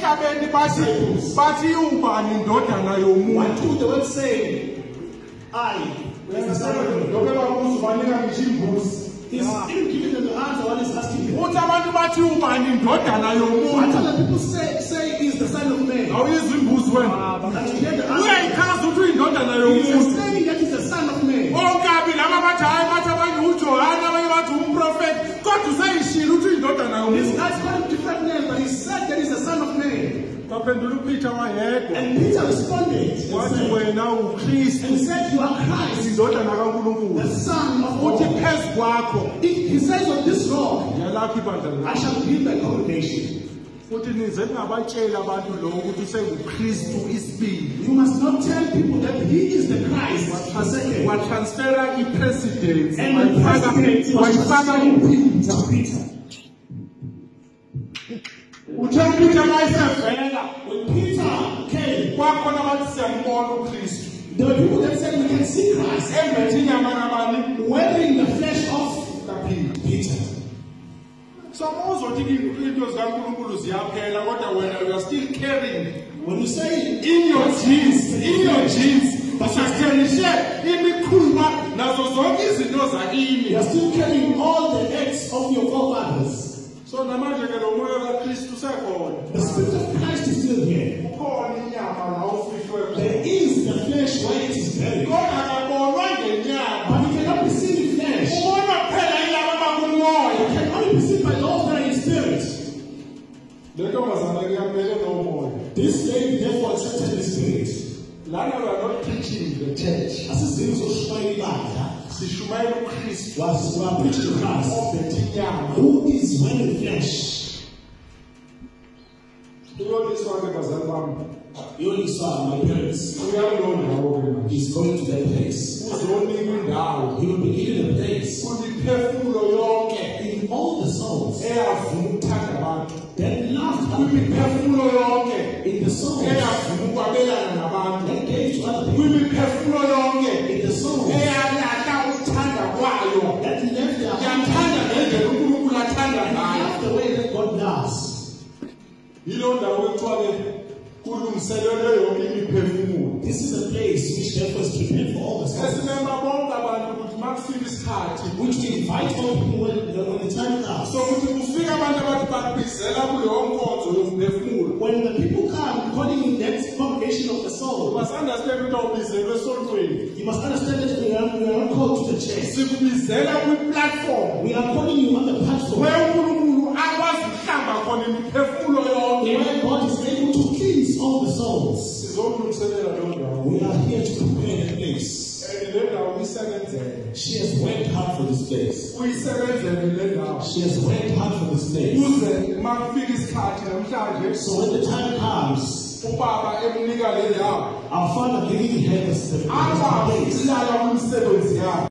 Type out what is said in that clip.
emhlabeni bathi bathi ubani indodana yomuntu What would the word say? I. lokho babuza banika ngisho imbuzi He's even giving them the answer what he's asking them. uthi abantu bathi ubani indodana What yomuntu other people say say is the son of man? awuyizwa imbuzi wena uyayichaza ukuthi uyindodana yomuntu is saying that he's the son of man. onkabi laba bathi hayi bathi abanye ujohane abanye bathi umprofethi kodwa usayishilo ukuthi uyindodana yomuntu guys call him different names, but he said that he's the son And Peter responded and wathi said, wena ukristu and said, You are Christ, indodana the kankulunkulu son of uthi God. phezu kwakho He, he says on this rock, ibandla I lakho shall build my congregation. futhi nize ningabatsheli abantu lo ukuthi usengukristu isibili You must not tell people that he is the Christ. The second. watransfera i-president And the president was wayifaka transferred to Peter. Uthe upeter mayesevela When Peter came, kwakhona bathi siyambona ukristu. There were people that said we can see Christ. Embethe inyama nabani? Wearing the flesh of Peter. so uzothi into zikankulunkulu ziyaphela kodwa wena you are still carrying When you say in your genes in your genes basathengishe imikhuba nazo zonke izinto you zakini are still carrying all the acts of your forefathers, so namanje ke lo moya flesh where it is buried, kodwa akabonwa ngenyama but it cannot be seen in flesh. ubona kuphela ilaba bakumoya It can only be seen by those that are in spirit. le ntombazana kuyamele nomoya This lady therefore accepted the spirit. lana we are not preaching the church Asizini zoshumayela ibandla. sishumayela ukristu we are preaching Christ, who is wearing flesh. Uyoliswa ke bazali bami You only saw my parents. uyalowo ndawo ke He's going to that place. uzonika indawo He will be given a place futhi iphefumulo yonke in all the souls eyavuma ukuthanda abantu that loved kwimiphefumulo yonke In the souls eyavuma ukwabelana nabantu that gave to other people. kwimiphefumulo yonke In the souls eyalahla ukuthanda kwayo that left yathanda ngendlela unkulunkulu athanda ngayo the way that God loves. Yilo ndawo ekuthiwa ke kulungiselelwe yonke imiphefumulo This is a place which therefore is prepared for all the souls. esimema bonke abantu ukuthi uma kufika isikhathi Which we invite all people when, when the time comes. so ukuthi kufika abantu abathi babizela kuleyo nkonzo yomphefumulo When the people come calling in that congregation of the soul, must understand ukuthi awubizelwe esontweni you must understand that we are, we are not called to the church. sikubizela kwiplatform We are calling you on the platform where unkulunkulu We are here to prepare the place. and le ndawo uyisebenzele She has worked hard for this place. uyisebenzele le ndawo She has worked hard for this place. kuze uma kufika isikhathi namhlanje So when the time comes, ubaba emnika le ndawo our Father giving her the place. ukulala kwimisebenzi yakhe